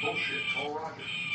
Bullshit. Paul Rogers.